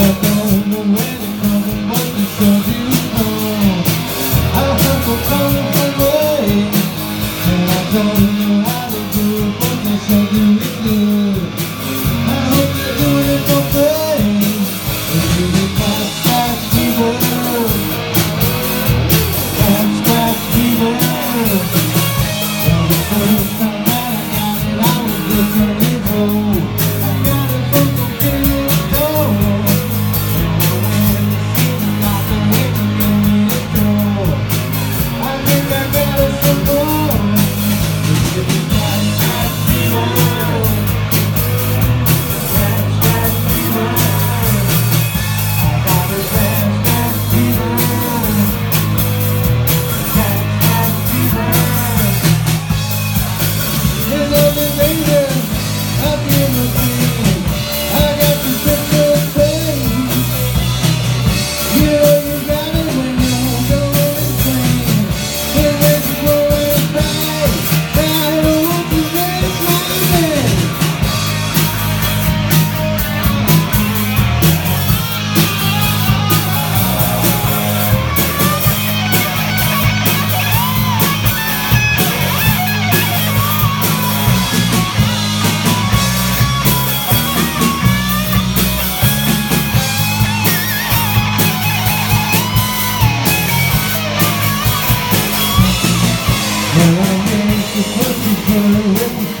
with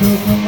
the stroke